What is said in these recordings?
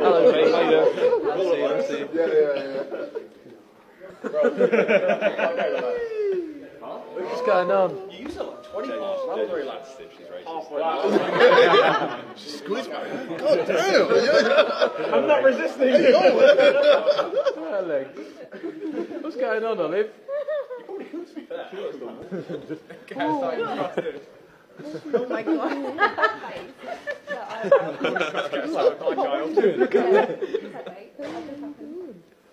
Hello, mate. How you doing? Nice to see you. Nice to see. Yeah, yeah, yeah. What's going on? You use it like 20 parts. I'm very relaxed. She's racist. Halfway. Squeeze my. God damn! I'm not resisting. Hello. What's going on, Olive? Oh my god.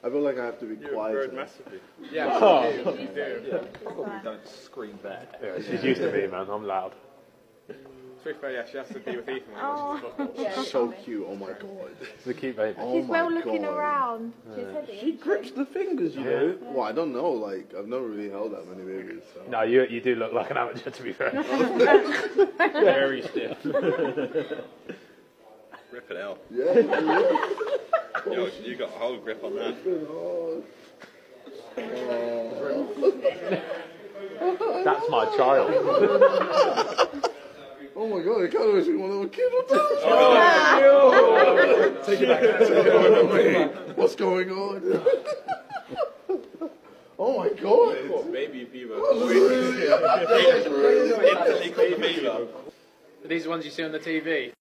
I feel like I have to be quiet. massively. Oh. yeah Probably don't scream back. Yeah, she's used to me, man. I'm loud. To be fair, yeah, she has to be with Ethan when Oh, he watches oh. yeah, So funny. cute. Oh my god. She's a cute baby. Oh She's my well looking God. around. She's heavy. She grips the fingers, you Yeah. know. Well, I don't know. Like, I've never really held that many babies. So. No, you you do look like an amateur, to be fair. Very stiff. Rip it out. Yeah. yeah. Yo, you got a whole grip on that. That's my child. Oh my god, I kind of wish we wanted a kid on top. Take it back. What's going on? oh my god. Baby fever. That's crazy. Instantly called fever. Are these the ones you see on the TV?